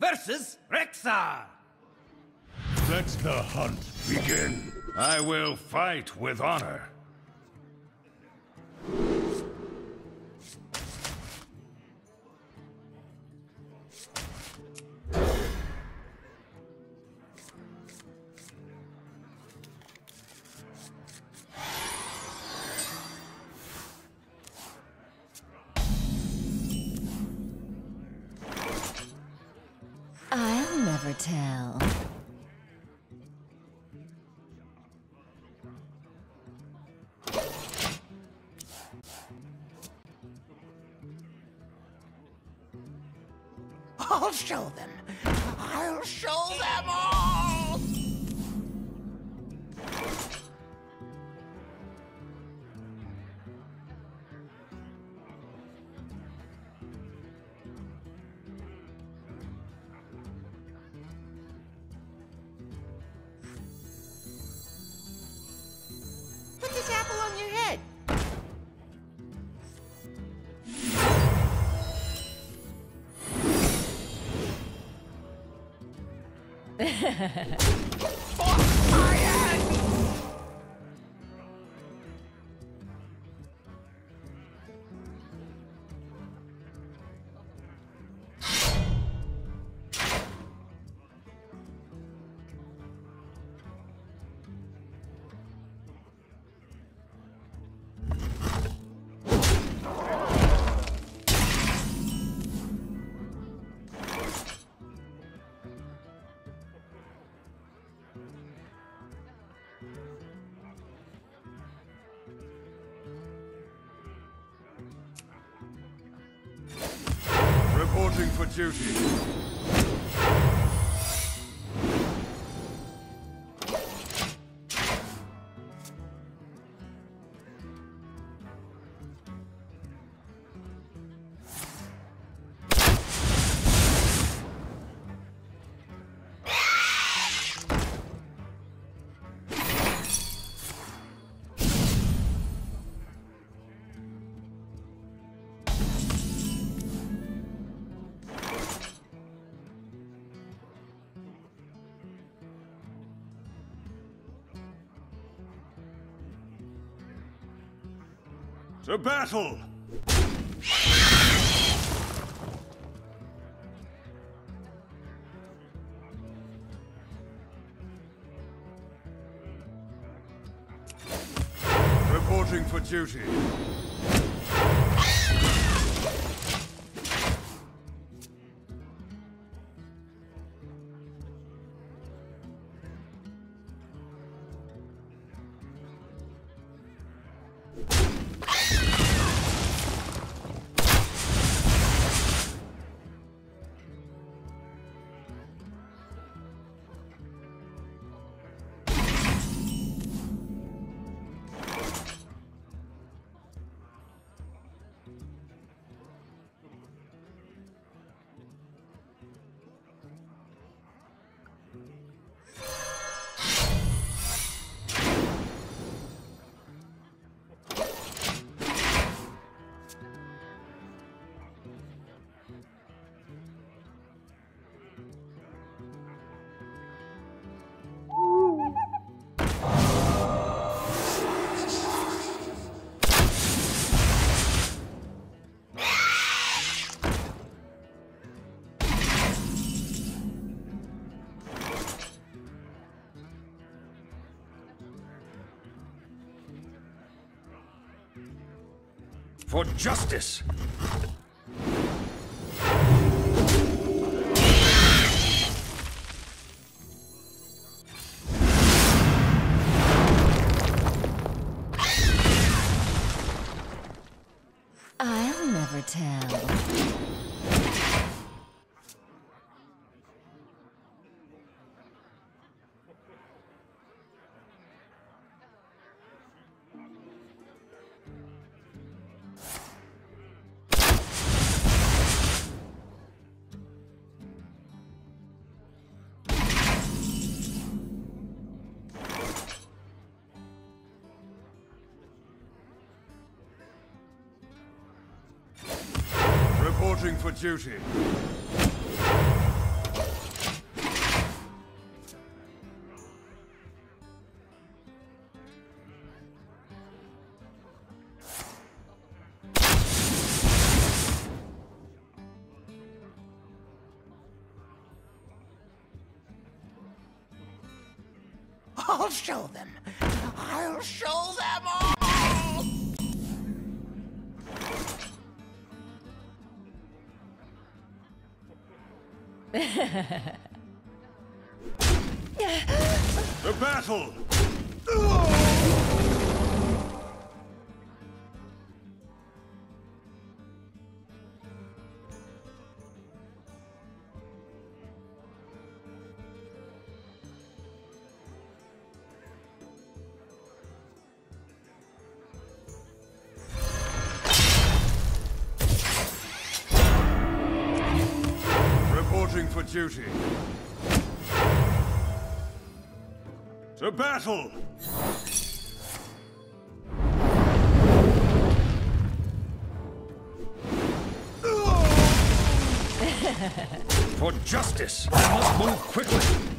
Versus Rexxar. Let the hunt begin. I will fight with honor. Show them all! Put this apple on your head. Oh, my head! Reporting for duty. To battle! Reporting for duty. For justice! for duty. I'll show them. I'll show them all! The battle! Battle! For justice! I must move quickly!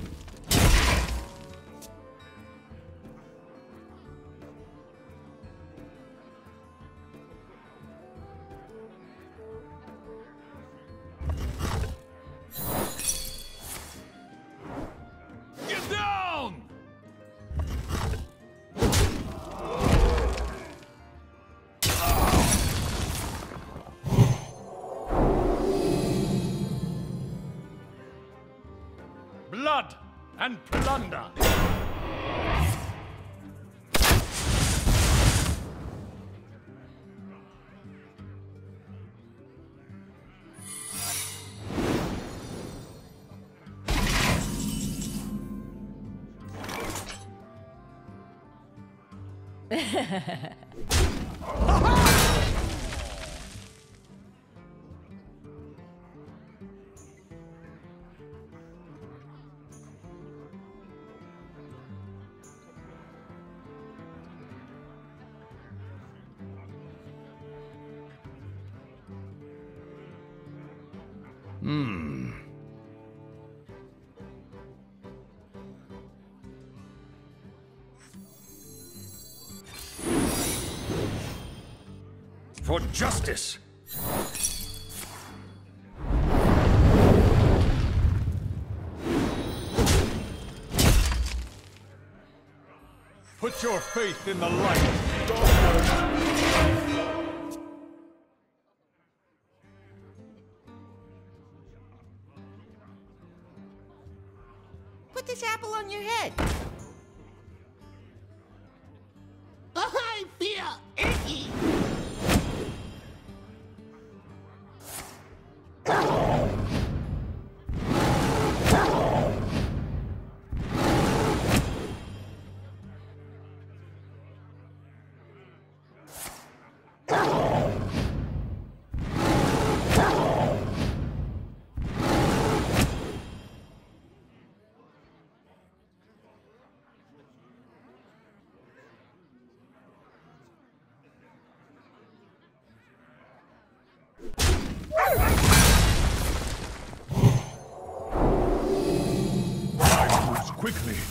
Plunder! For justice! Put your faith in the light! Quickly.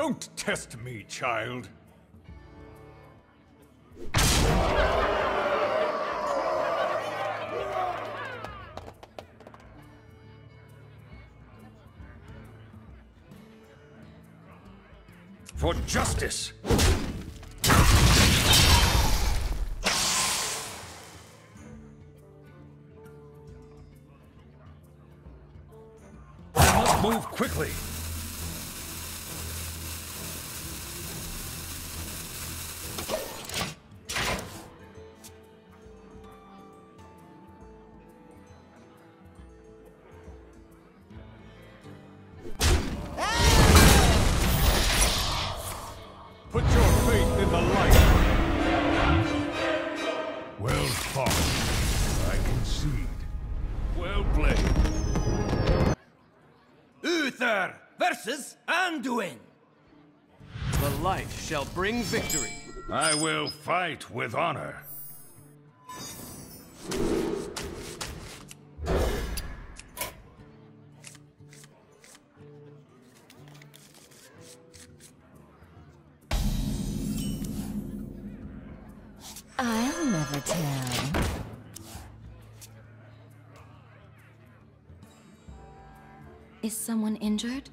Don't test me, child. For justice! Move quickly. Bring victory. I will fight with honor. I'll never tell. Is someone injured?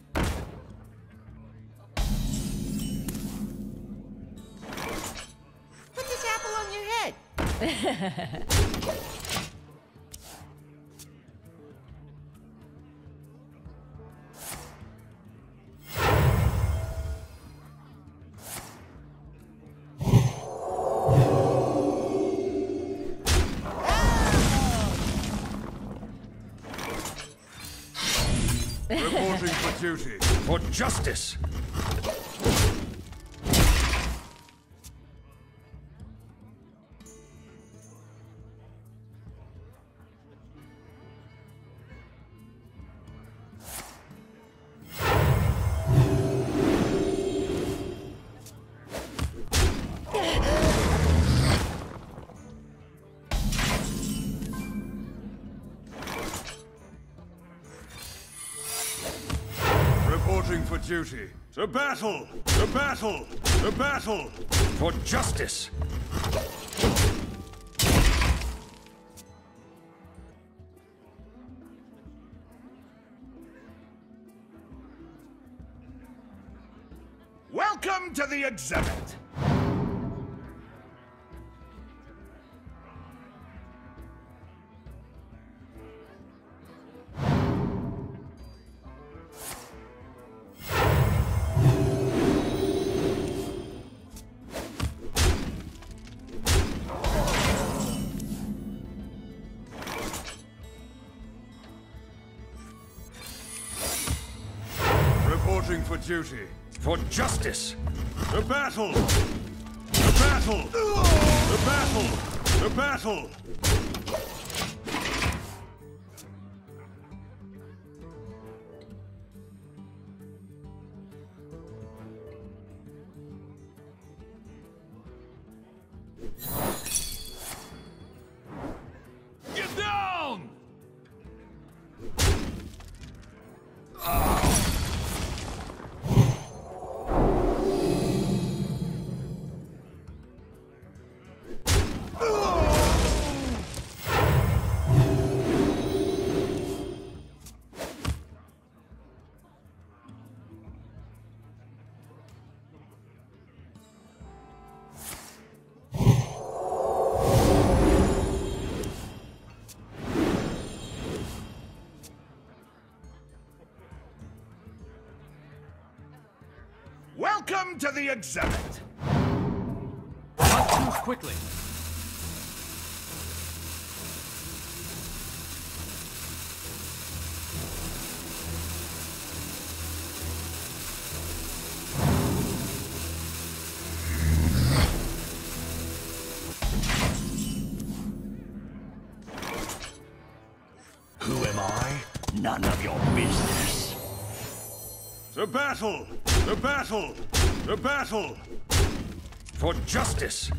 Reporting for duty. For justice. Duty. To battle! To battle! To battle! For justice! Welcome to the exhibit! For duty. For justice. The battle! The battle! The battle! The battle! Welcome to the exhibit! Not too quickly. Who am I? None of your business. The battle! The battle! The battle! For justice!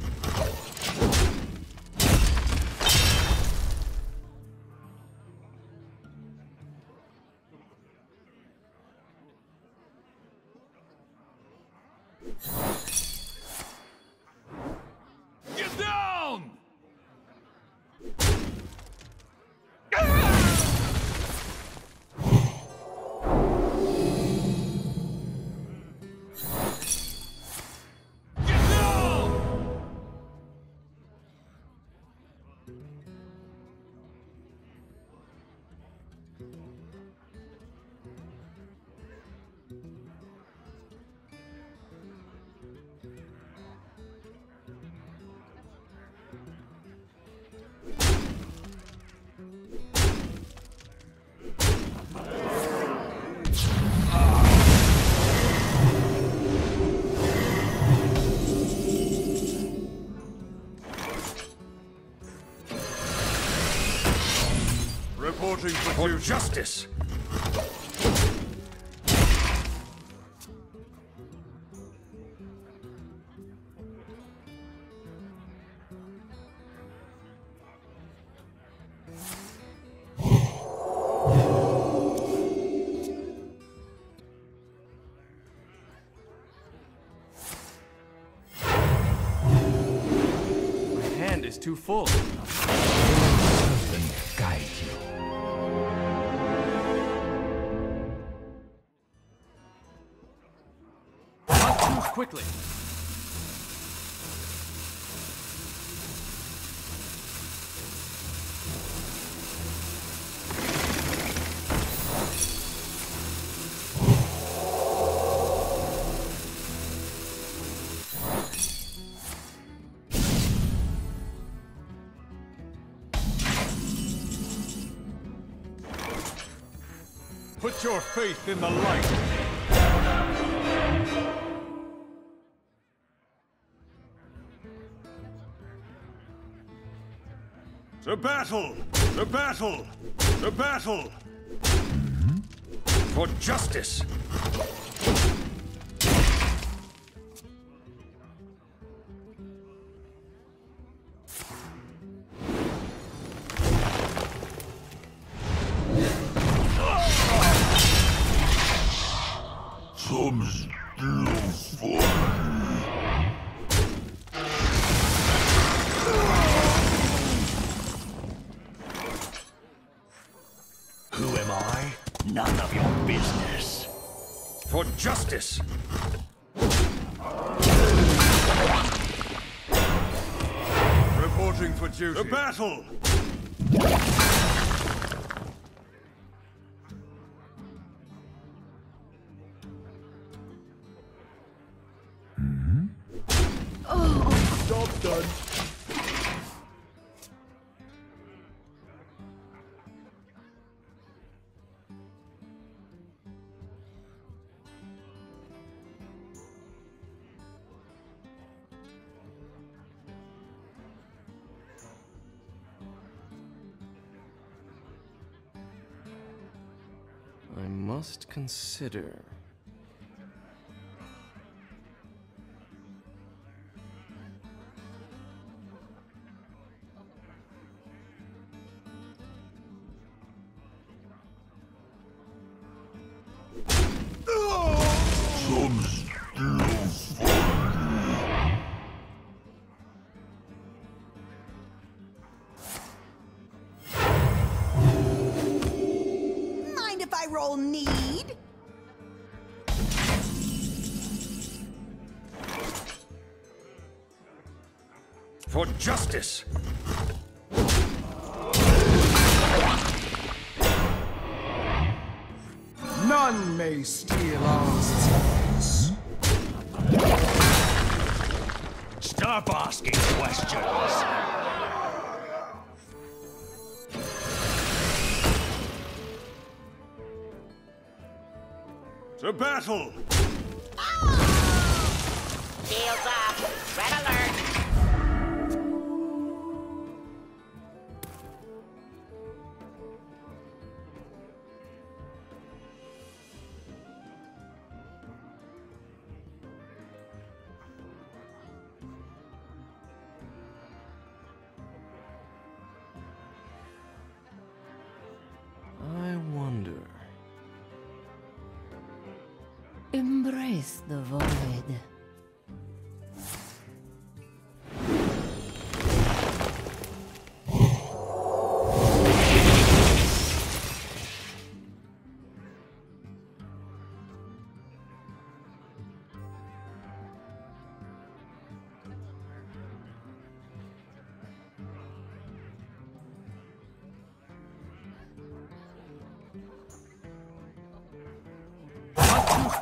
Reporting for, For duty. justice. My hand is too full. Servant guide you. Quickly. Put your faith in the light. The battle! The battle! The battle! Mm-hmm. For justice. For duty. The battle! Consider. For justice. None may steal our souls. Stop asking questions. To battle! Shields up.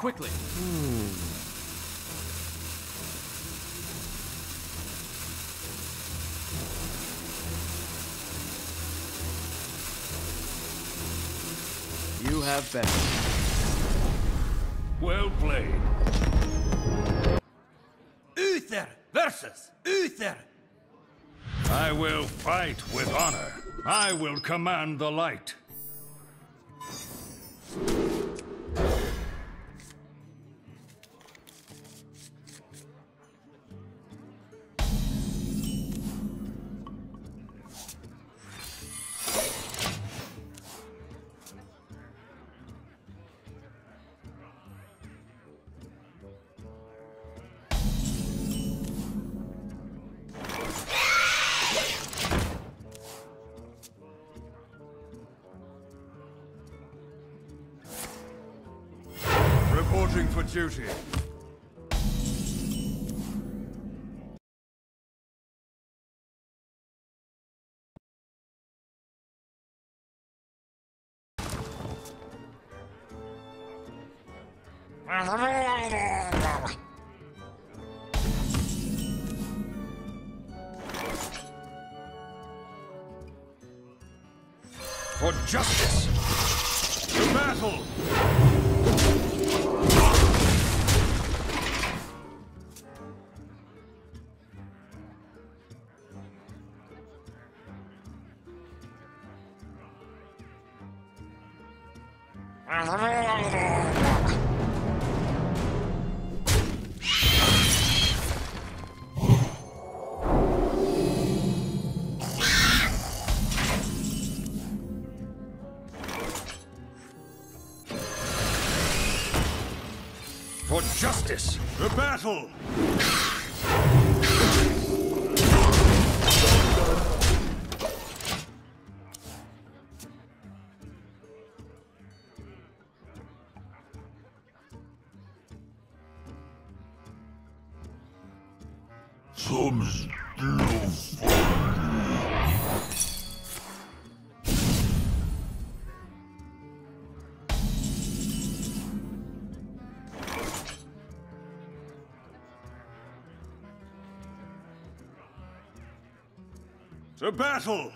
Not too quickly. You have bet. Well played. Uther versus Uther. I will fight with honor. I will command the light. Duty. For justice! To battle! For justice! The battle! To battle!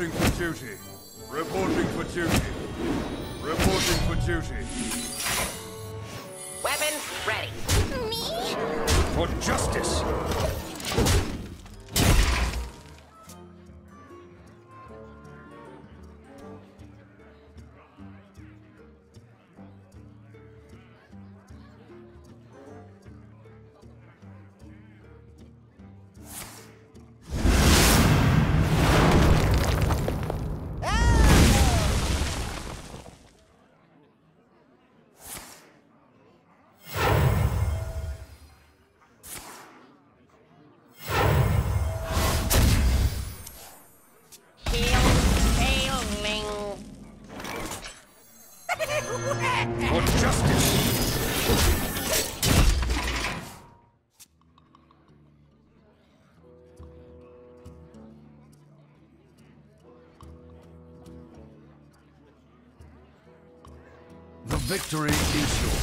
Reporting for duty. Reporting for duty. Reporting for duty. Weapons ready. Me? For justice! Victory is yours.